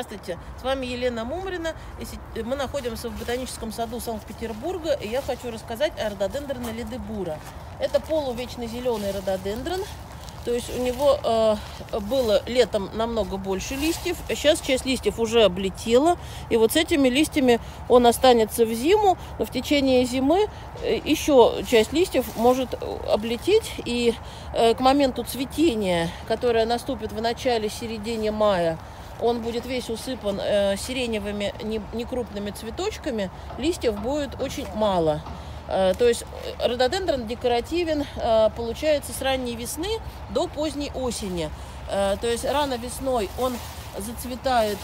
Здравствуйте, с вами Елена Мумрина. И мы находимся в ботаническом саду Санкт-Петербурга, и я хочу рассказать о рододендроне ледебура. Это полувечно зеленый рододендрон, то есть у него э, было летом намного больше листьев, сейчас часть листьев уже облетела, и вот с этими листьями он останется в зиму, но в течение зимы э, еще часть листьев может облететь, и э, к моменту цветения, которое наступит в начале-середине мая, он будет весь усыпан э, сиреневыми некрупными цветочками, листьев будет очень мало. Э, то есть э, рододендрон декоративен, э, получается, с ранней весны до поздней осени. То есть рано весной он зацветает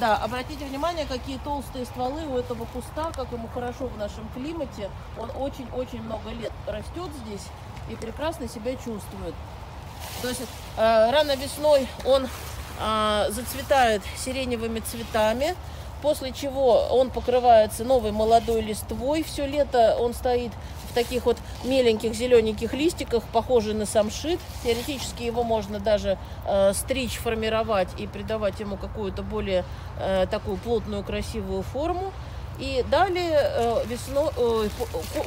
да, обратите внимание, какие толстые стволы у этого куста, как ему хорошо в нашем климате. Он очень-очень много лет растет здесь и прекрасно себя чувствует. То есть рано весной он зацветает сиреневыми цветами, после чего он покрывается новой молодой листвой. Все лето он стоит в таких вот меленьких зелененьких листиках, похожий на самшит. Теоретически его можно даже э, стричь, формировать и придавать ему какую-то более э, такую плотную, красивую форму. И далее э, весной, э,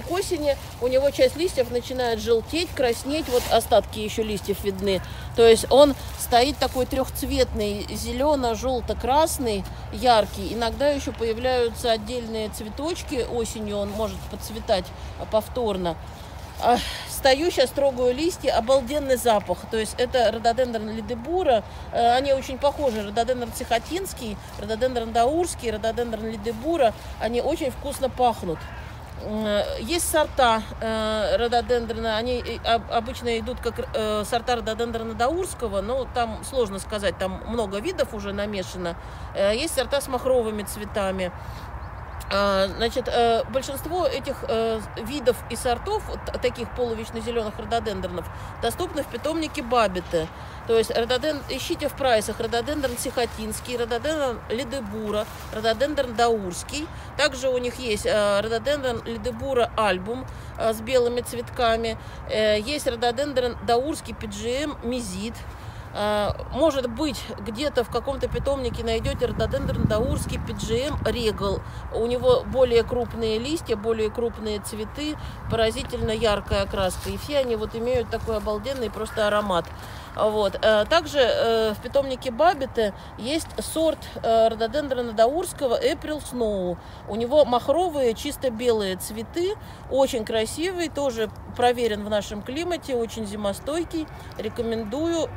к осени у него часть листьев начинает желтеть, краснеть, вот остатки еще листьев видны. То есть он стоит такой трехцветный, зелено-желто-красный, яркий. Иногда еще появляются отдельные цветочки, осенью он может подцветать повторно. Стою сейчас, трогаю листья, обалденный запах. То есть это рододендрон лидебура. Э, они очень похожи. Рододендрон цехотинский, рододендрон даурский, рододендрон лидебура. Они очень вкусно пахнут. Есть сорта э, рододендрона, они обычно идут как э, сорта рододендрона даурского, но там сложно сказать, там много видов уже намешано. Есть сорта с махровыми цветами. А, значит, э, большинство этих э, видов и сортов, таких полувечно зеленых рододендронов, доступны в питомнике Бабиты. То есть рододен... ищите в прайсах рододендрон сихотинский, рододендрон ледебура, рододендрон даурский. Также у них есть э, рододендрон ледебура альбум с белыми цветками. Есть рододендрон даурский PGM мизит. А, может быть, где-то в каком-то питомнике найдете рододендрон даурский PGM регал. У него более крупные листья, более крупные цветы, поразительно яркая окраска. И все они вот имеют такой обалденный просто аромат. Вот. Э, также э, в питомнике Бабиты есть сорт э, рододендрона даурского April Snow. У него махровые, чисто белые цветы, очень красивый, тоже проверен в нашем климате, очень зимостойкий. Рекомендую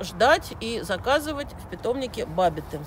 ждать и заказывать в питомнике Бабиты.